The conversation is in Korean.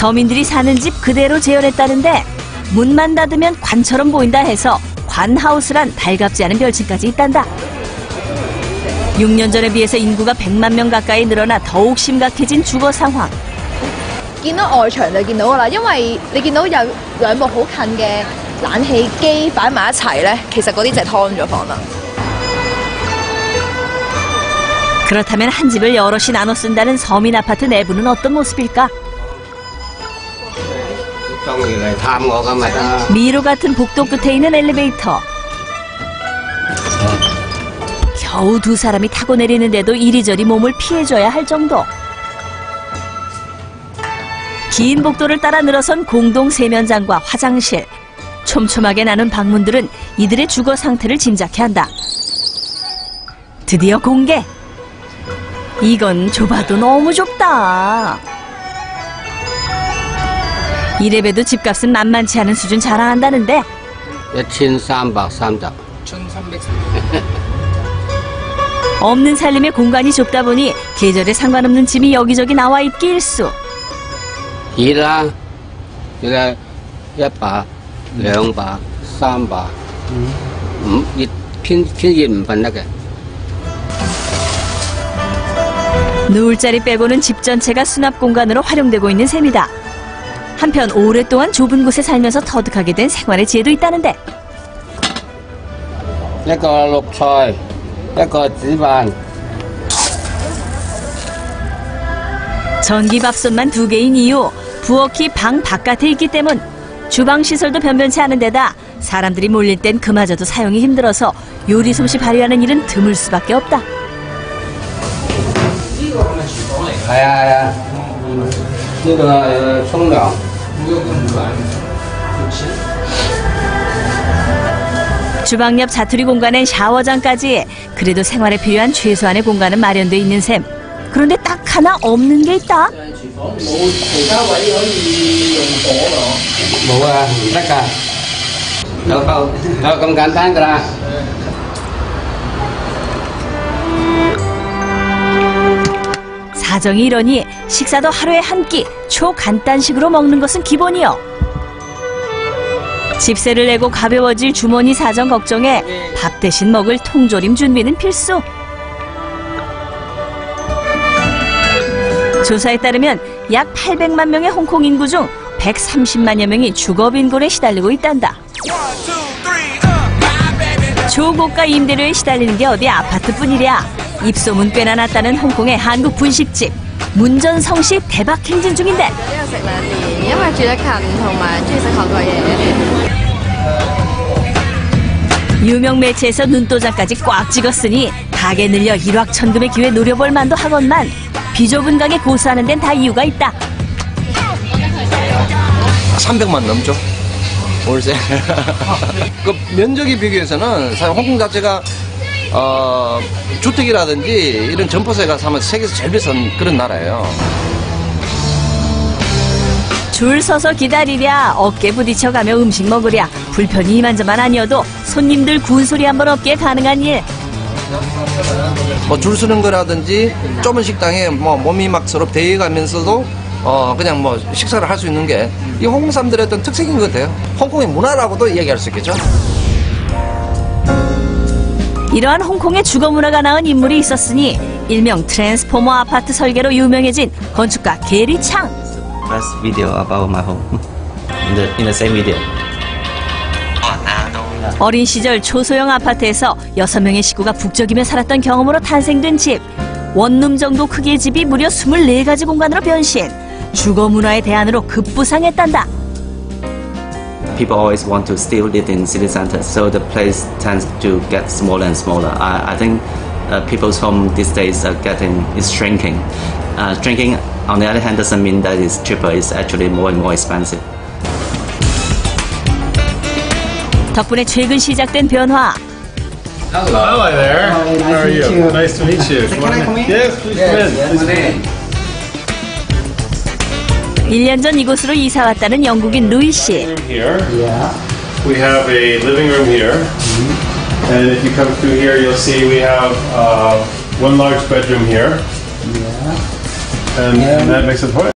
서민들이 사는 집 그대로 재현했다는데 문만 닫으면 관처럼 보인다 해서 관하우스란 달갑지 않은 별칭까지 있단다. 6년 전에 비해서 인구가 100만 명 가까이 늘어나 더욱 심각해진 주거 상황. 見到外牆就見到噶啦，因為你見到有兩部好近嘅冷氣機擺埋一齊咧，其實嗰啲就係劏咗房啦。 그렇다면 한 집을 여럿이 나눠 쓴다는 서민 아파트 내부는 어떤 모습일까? 다 먹어마다. 미로 같은 복도 끝에 있는 엘리베이터. 겨우 두 사람이 타고 내리는데도 이리저리 몸을 피해줘야 할 정도. 긴 복도를 따라 늘어선 공동 세면장과 화장실. 촘촘하게 나눈 방문들은 이들의 주거 상태를 짐작케 한다. 드디어 공개! 이건 좁아도 너무 좁다. 이래봬도 집값은 만만치 않은 수준 자랑한다는데. 여친 3박 3장. 없는 살림에 공간이 좁다 보니 계절에 상관없는 짐이 여기저기 나와 있기 일쑤 이라 이라 예빠 령바 쌈바 음이 핀핀이 반나게. 누울 자리 빼고는 집 전체가 수납 공간으로 활용되고 있는 셈이다. 한편 오랫동안 좁은 곳에 살면서 터득하게 된 생활의 지혜도 있다는데. 이거 녹초이, 이거 집안. 전기밥솥만 두 개인 이유, 부엌이 방 바깥에 있기 때문 주방 시설도 변변치 않은 데다 사람들이 몰릴 땐 그마저도 사용이 힘들어서 요리 솜씨 발휘하는 일은 드물 수밖에 없다. 아야야, 이거 총명. 공격은 물로 알겠어. 그렇지? 주방 옆 자투리 공간엔 샤워장까지 그래도 생활에 필요한 최소한의 공간은 마련돼 있는 셈. 그런데 딱 하나 없는 게 있다. 뭐가? 잠깐. 너, 너, 너, 감탄 거라. 사정이 이러니 식사도 하루에 한 끼 초간단식으로 먹는 것은 기본이요. 집세를 내고 가벼워질 주머니 사정 걱정에 밥 대신 먹을 통조림 준비는 필수. 조사에 따르면 약 800만 명의 홍콩 인구 중 130만여 명이 주거 빈곤에 시달리고 있단다. 초고가 임대료에 시달리는 게 어디 아파트뿐이랴. 입소문 꽤나 났다는 홍콩의 한국 분식집. 문전성시 대박 행진 중인데. 유명 매체에서 눈도장까지 꽉 찍었으니 가게 늘려 일확천금의 기회 노려볼 만도 하건만 비좁은 가게 고수하는 데는 다 이유가 있다. 300만 넘죠. 월세. 아, 그 면적에 비교해서는 사실 홍콩 자체가 어, 주택이라든지 이런 점포세가 사면 세계에서 제일 비싼 그런 나라예요. 줄 서서 기다리랴 어깨 부딪혀가며 음식 먹으랴 불편이 이만저만 아니어도 손님들 군소리 한번 없기에 가능한 일 뭐 줄 서는 거라든지 좁은 식당에 뭐 몸이 막 서로 대해가면서도 어 그냥 뭐 식사를 할 수 있는 게 이 홍콩 사람들의 어떤 특색인 것 같아요. 홍콩의 문화라고도 얘기할 수 있겠죠. 이러한 홍콩의 주거 문화가 낳은 인물이 있었으니 일명 트랜스포머 아파트 설계로 유명해진 건축가 게리 창 first video about my home in the in the same video. 어린 시절 초소형 아파트에서 여섯 명의 식구가 북적이며 살았던 경험으로 탄생된 집. 원룸 정도 크기의 집이 무려 24가지 공간으로 변신. 주거 문화의 대안으로 급부상했단다. People always want to still live in city center, so the place tends to get smaller and smaller. I, I think uh, people's home these days are getting is shrinking. Uh, shrinking, on the other hand, doesn't mean that it's cheaper. It's actually more and more expensive. 덕분에 최근 시작된 변화. Hello there. How are you? Nice to meet you. Can I come in? Yes, please come in. Please come in. 1년 전 이곳으로 이사 왔다는 영국인 루이 씨. Room here. We have a living room here. And if you come through here, you'll see we have uh, one large bedroom here. And, and that makes it